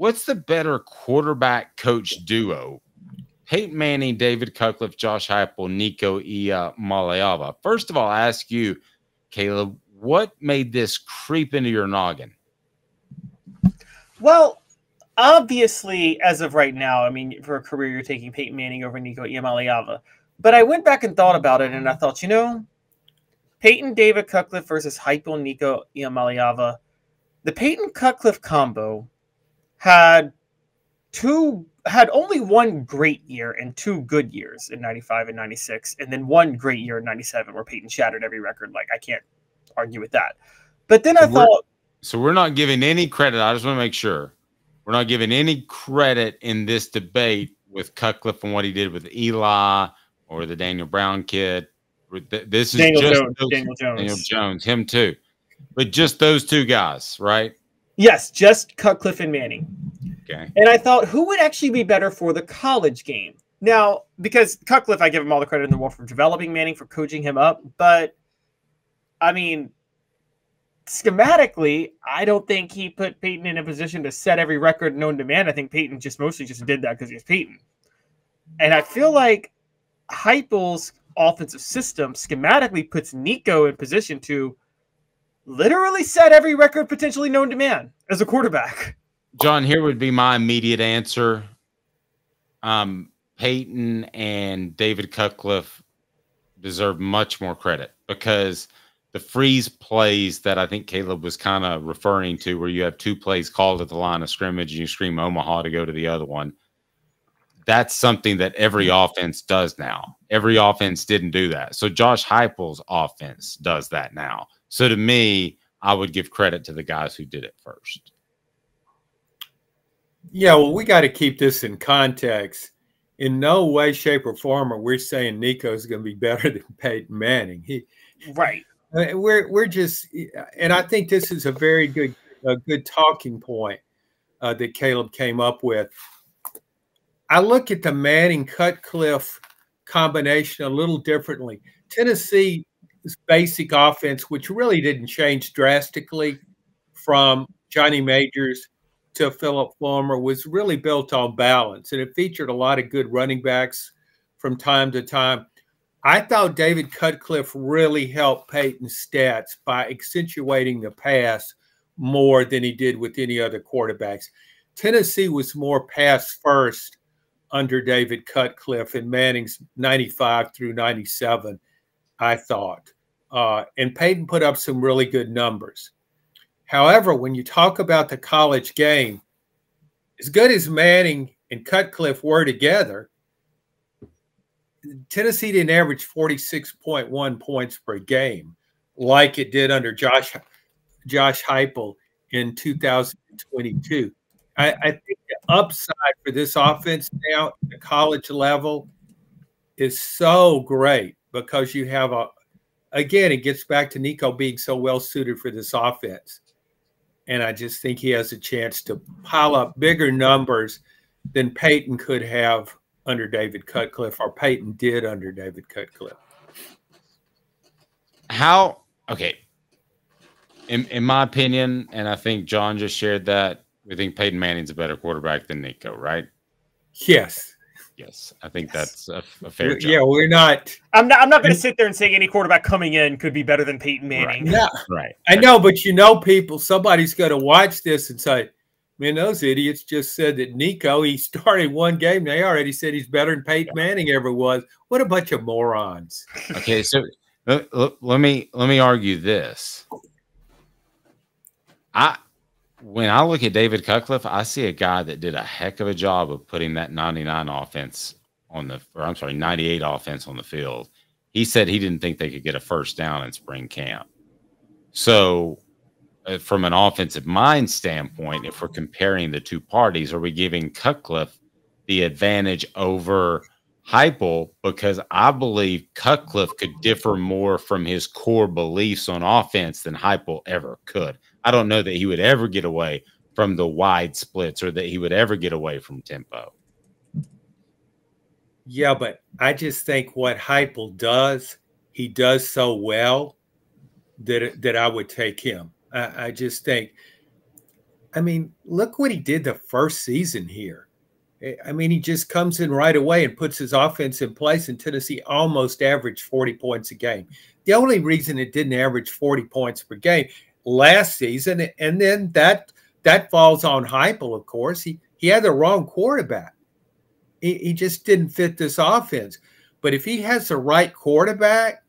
what's the better quarterback coach duo? Peyton Manning, David Cutcliffe, Josh Heupel, Nico Iamaleava. First of all, I ask you, Caleb, what made this creep into your noggin? Well, obviously, as of right now, I mean, for a career, you're taking Peyton Manning over Nico Iamaleava. But I went back and thought about it, and I thought, you know, Peyton David Cutcliffe versus Heupel Nico Iamaleava. The Peyton Cutcliffe combo had two had only one great year and two good years in 95 and 96 and then one great year in 97 where Peyton shattered every record like I can't argue with that. But then I we're, thought so we're not giving any credit. I just want to make sure we're not giving any credit in this debate with Cutcliffe and what he did with Eli or the Daniel Brown kid. This is Daniel just Jones, those, Daniel Jones. Daniel Jones, him too. But just those two guys, right? Yes, just Cutcliffe and Manning. Okay. And I thought, who would actually be better for the college game? Now, because Cutcliffe, I give him all the credit in the world for developing Manning, for coaching him up. But, I mean, schematically, I don't think he put Peyton in a position to set every record known to man. I think Peyton just mostly just did that because he was Peyton. And I feel like Heupel's offensive system schematically puts Nico in position to literally set every record potentially known to man as a quarterback. John, here would be my immediate answer. Um, Peyton and David Cutcliffe deserve much more credit because the freeze plays that I think Caleb was kind of referring to, where you have two plays called at the line of scrimmage and you scream Omaha to go to the other one. That's something that every offense does now. Every offense didn't do that. So Josh Heupel's offense does that now. So to me, I would give credit to the guys who did it first. Yeah, well, we got to keep this in context. In no way, shape, or form are we saying Nico is going to be better than Peyton Manning. He, right. We're we're just, and I think this is a very good a good talking point uh, that Caleb came up with. I look at the Manning Cutcliffe combination a little differently. Tennessee's basic offense, which really didn't change drastically from Johnny Majors to Philip Fulmer was really built on balance, and it featured a lot of good running backs from time to time. I thought David Cutcliffe really helped Peyton's stats by accentuating the pass more than he did with any other quarterbacks. Tennessee was more pass first under David Cutcliffe in Manning's 95 through 97, I thought. Uh, and Peyton put up some really good numbers. However, when you talk about the college game, as good as Manning and Cutcliffe were together, Tennessee didn't average 46.1 points per game like it did under Josh Josh Heupel in 2022. I, I think the upside for this offense now at the college level is so great because you have a again, it gets back to Nico being so well suited for this offense. And I just think he has a chance to pile up bigger numbers than Peyton could have under David Cutcliffe, or Peyton did under David Cutcliffe. How, okay. In, in my opinion, and I think John just shared that, we think Peyton Manning's a better quarterback than Nico, right? Yes. Yes, I think that's a, a fair. Yeah, we're not. I'm not. I'm not going to sit there and say any quarterback coming in could be better than Peyton Manning. Right. Yeah, right. I know, but you know, people, somebody's going to watch this and say, "Man, those idiots just said that Nico he started one game. They already said he's better than Peyton Manning ever was. What a bunch of morons!" Okay, so uh, let, let me let me argue this. I when I look at David Cutcliffe, I see a guy that did a heck of a job of putting that 99 offense on the, or I'm sorry, 98 offense on the field. He said he didn't think they could get a first down in spring camp. So, uh, from an offensive mind standpoint, if we're comparing the two parties, are we giving Cutcliffe the advantage over Heupel? Because I believe Cutcliffe could differ more from his core beliefs on offense than Heupel ever could. I don't know that he would ever get away from the wide splits or that he would ever get away from tempo. Yeah, but I just think what Heupel does, he does so well that that I would take him. I, I just think I mean, look what he did the first season here. I mean, he just comes in right away and puts his offense in place, and Tennessee almost averaged 40 points a game. The only reason it didn't average 40 points per game last season, and then that that falls on Heupel, of course. He he had the wrong quarterback. He, he just didn't fit this offense. But if he has the right quarterback,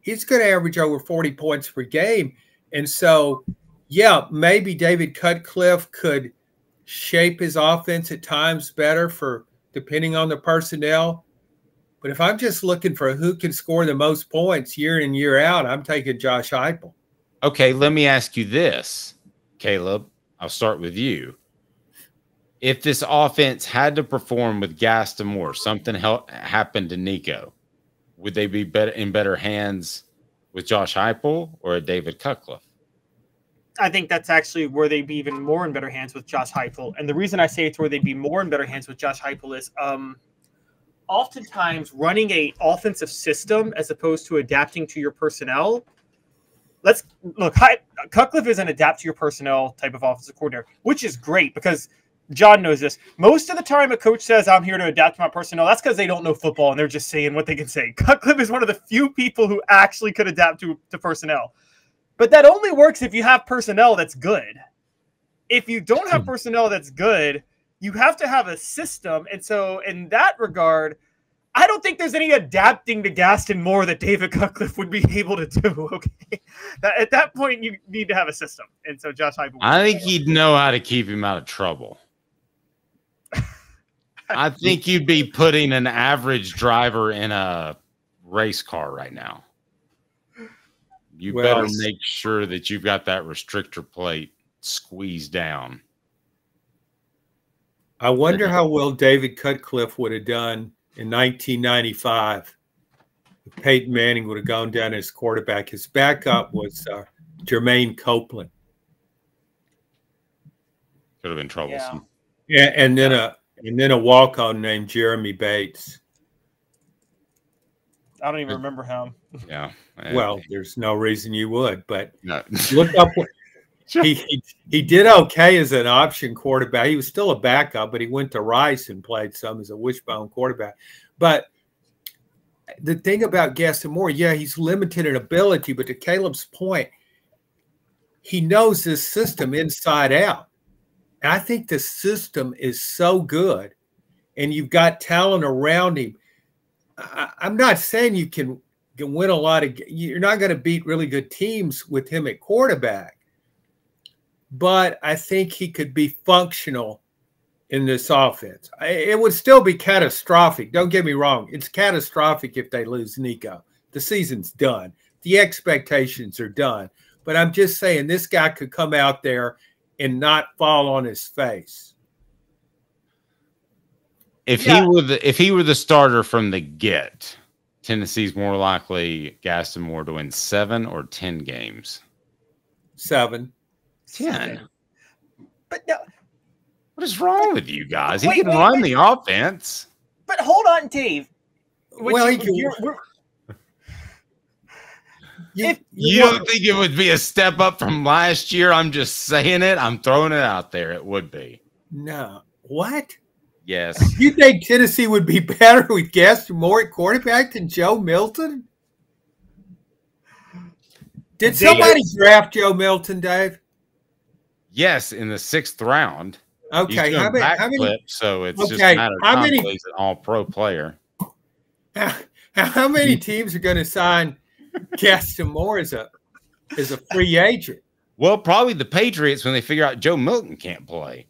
he's going to average over 40 points per game. And so, yeah, maybe David Cutcliffe could shape his offense at times better for depending on the personnel. But if I'm just looking for who can score the most points year in year out, I'm taking Josh Heupel. Okay, let me ask you this, Caleb. I'll start with you. If this offense had to perform with Gaston Moore, something happened to Nico, would they be better in better hands with Josh Heupel or David Cutcliffe? I think that's actually where they'd be even more in better hands with Josh Heupel. And the reason I say it's where they'd be more in better hands with Josh Heupel is um, oftentimes running a offensive system as opposed to adapting to your personnel. Let's look. Hi, Cutcliffe is an adapt to your personnel type of offensive coordinator, which is great because John knows this. Most of the time, a coach says, "I'm here to adapt to my personnel." That's because they don't know football and they're just saying what they can say. Cutcliffe is one of the few people who actually could adapt to, to personnel. But that only works if you have personnel that's good. If you don't have hmm. personnel that's good, you have to have a system. And so, in that regard, I don't think there's any adapting to Gaston Moore that David Cutcliffe would be able to do. Okay, that, at that point, you need to have a system. And so, Josh Heupel. I think he'd know how to keep him out of trouble. I think you'd be putting an average driver in a race car right now you well, better make sure that you've got that restrictor plate squeezed down. I wonder how well David Cutcliffe would have done in 1995 if Peyton Manning would have gone down as quarterback. His backup was uh, Jermaine Copeland. Could have been troublesome. Yeah, yeah and then a and then a walk on named Jeremy Bates. I don't even remember him. Yeah. Well, there's no reason you would, but no. look up. He, he he did okay as an option quarterback. He was still a backup, but he went to Rice and played some as a wishbone quarterback. But the thing about Gaston Moore, yeah, he's limited in ability, but to Caleb's point, he knows this system inside out. And I think the system is so good, and you've got talent around him I, am not saying you can, can win a lot of. You're not going to beat really good teams with him at quarterback, but I think he could be functional in this offense. It would still be catastrophic. Don't get me wrong; it's catastrophic if they lose Nico. The season's done. The expectations are done. But I'm just saying this guy could come out there and not fall on his face. If yeah. he were the if he were the starter from the get, Tennessee's more likely Gaston Moore to win seven or ten games. Seven. Ten. But no. What is wrong with you guys? He wait, can wait, run wait. the offense. But hold on, Dave. well, you, you, if, you don't think it would be a step up from last year? I'm just saying it. I'm throwing it out there. It would be. No. What? Yes. You think Tennessee would be better with Gaston Moore at quarterback than Joe Milton? Did somebody draft Joe Milton, Dave? Yes, in the sixth round. Okay, how many, how many, so it's okay, just a matter of how many, he's an all-pro player. How, how many teams are going to sign Gaston Moore as a as a free agent? Well, probably the Patriots when they figure out Joe Milton can't play.